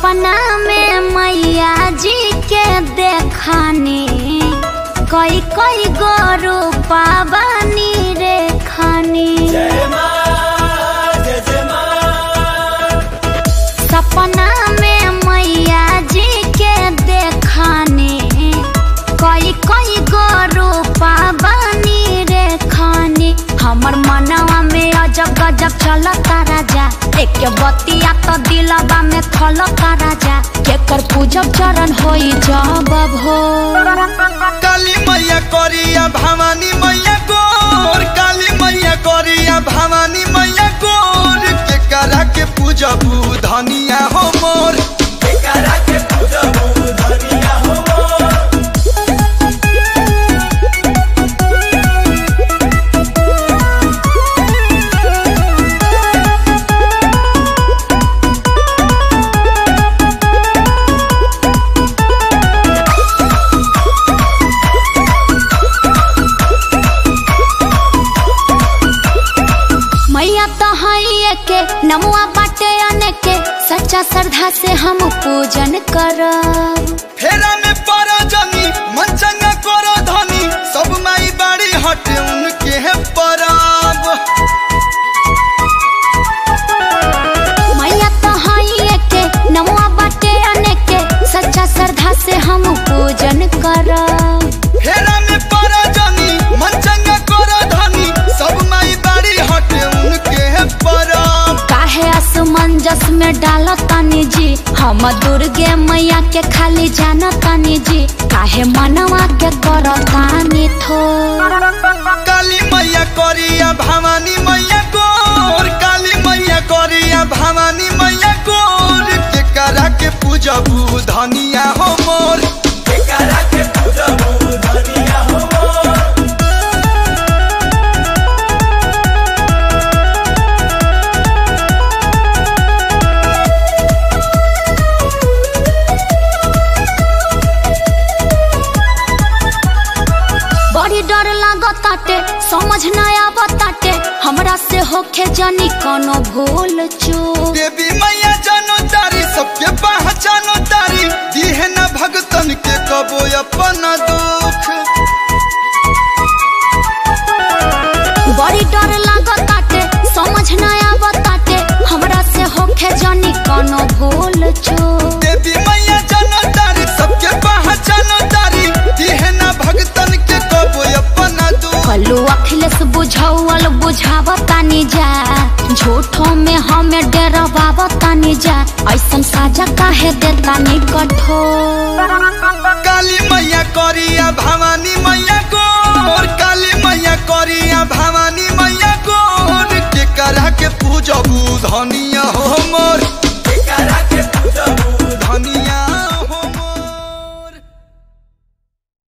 सपना में मैया जी के देखनी। कोई कोई गो रूपा बनी सपना में मैया जी के देखने। कोई कोई गजब चलता राजा एक बतिया तो दिलवा में खलता राजा केकर पूजब चरण होई जब भोर काली मैया करिया, भवानी मैया गोर। काली मैया करिया, भवानी मैया गोर। के के पूजबू धनिया नमुआ बाटे आने के सच्चा श्रद्धा से हम पूजन करब। फेरा में पड़ा जनी मन असमंजस में डाल तानी जी। हम दुर्गे मैया के खाली जान तानी जी। काहे मनवा के करो तानी थो। काली मैया करिया भवानी मैया गोर। काली मैया करिया भवानी मैया गोर। के करा के पूजबू धनिया लागताटे समझ न बताते, हमरा से होखे जानी कोनो भूल चूक। देवी मैया जानो, तारी सबके पहचानो। दुख अखिलेश बुझौल बुझावतानी जा। झूठों में हमें डरवावतानी जा। ऐसन साजा काहे देतानी कठोर? काली मैया करिया भवानी मैया को, और काली मैया करिया भवानी मैया गोर के करा के पूजबू धनी